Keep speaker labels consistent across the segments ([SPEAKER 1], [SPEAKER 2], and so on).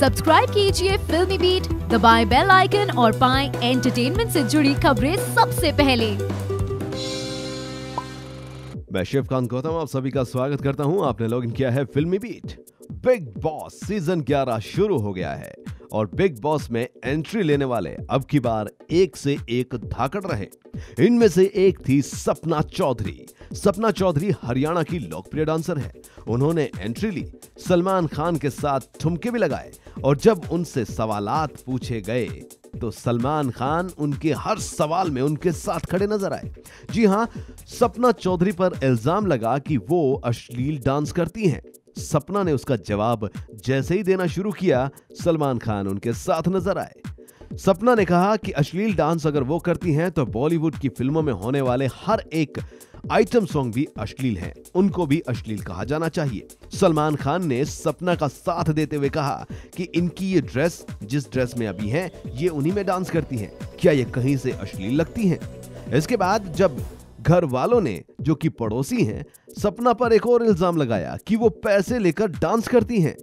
[SPEAKER 1] Subscribe कीजिए फिल्मी beat, दबाएँ बेल आइकन और पाएँ एंटरटेनमेंट से जुड़ी खबरें सबसे पहले।
[SPEAKER 2] मैं शिव कांत गौतम, आप सभी का स्वागत करता हूँ। आपने लॉगिन किया है फिल्मी बीट। बिग बॉस सीज़न 11 शुरू हो गया है और बिग बॉस में एंट्री लेने वाले अब की बार एक से एक धाकड़ रहे। इनमें से एक थी सपना चौधरी। सपना चौधरी हरियाणा की लोकप्रिय डांसर है। उन्होंने एंट्री ली सलमान खान के साथ ठुमके भी लगाए और जब उनसे सवालात पूछे गए तो सलमान खान उनके हर सवाल में उनके साथ खड़े नज़र आए। जी हाँ, सपना चौधरी पर इल्ज़ाम लगा कि वो अश्लील डांस करती हैं। सपना ने उसका जवाब जैसे ही देना शुरू किया, सलमान खान उनके साथ नज़र आए। सपना ने कहा कि अश्लील डांस अगर वो करती हैं तो बॉलीवुड की फ़िल्मों में होने वाले हर एक आइटम सॉन्ग भी अश्लील हैं। उनको भी अश्लील कहा जाना चाहिए। सलमान खान ने सपना का साथ देते हुए कहा कि इनकी ये ड्रेस, जिस ड्रेस में अभी हैं, ये उन्हीं में डांस करती हैं। क्या ये कहीं से अश्लील लगती हैं? इसके बाद जब घर वालों ने, जो कि पड़ोसी हैं, सपना पर एक और इल्ज़ाम लगाया कि वो पैसे लेकर डांस करती हैं।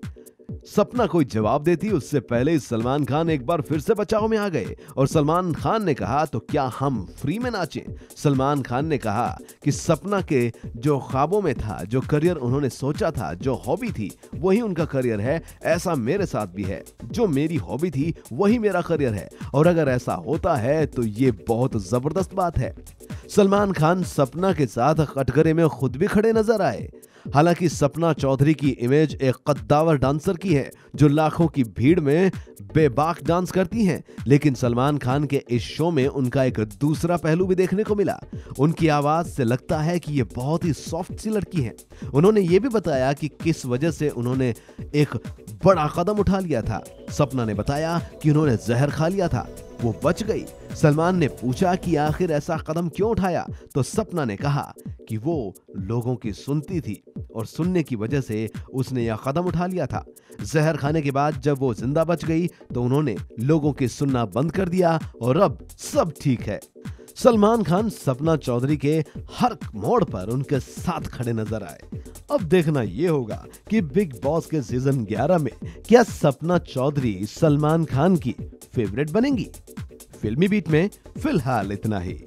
[SPEAKER 2] सपना कोई जवाब देती, उससे पहले सलमान खान एक बार फिर से बचाव में आ गए। और सलमान खान ने कहा तो क्या हम फ्री में नाचें? सलमान खान ने कहा कि सपना के जो ख्वाबों में था, जो करियर उन्होंने सोचा था, जो हॉबी थी, वही उनका करियर है। ऐसा मेरे साथ भी है। जो मेरी हॉबी थी, वही मेरा करियर है। और अगर ऐसा होता है तो ये बहुत ज़बरदस्त बात है। सलमान खान सपना के साथ कटघरे में खुद भी खड़े नज़र आए। हालाँकि सपना चौधरी की इमेज एक कद्दावर डांसर की है, जो लाखों की भीड़ में बेबाक डांस करती हैं। लेकिन सलमान खान के इस शो में उनका एक दूसरा पहलू भी देखने को मिला। उनकी आवाज़ से लगता है कि ये बहुत ही सॉफ्ट सी लड़की है। उन्होंने ये भी बताया कि किस वजह से उन्होंने एक बड़ा कदम उठा लिया था। सपना ने बताया कि उन्होंने जहर खा लिया था। वो बच गई। सलमान ने पूछा कि आखिर ऐसा कदम क्यों उठाया? तो सपना ने कहा कि वो लोगों की सुनती थी और सुनने की वजह से उसने यह कदम उठा लिया था। जहर खाने के बाद जब वो ज़िंदा बच गई तो उन्होंने लोगों की सुनना बंद कर दिया और अब सब ठीक है। सलमान खान सपना चौधरी के हर मोड़ पर उनके साथ खड़े नज़र आए। अब देखना यह होगा कि बिग बॉस के सीज़न 11 में क्या सपना चौधरी सलमान खान की फेवरेट बनेंगी। फिल्मी बीट में फ़िलहाल इतना ही।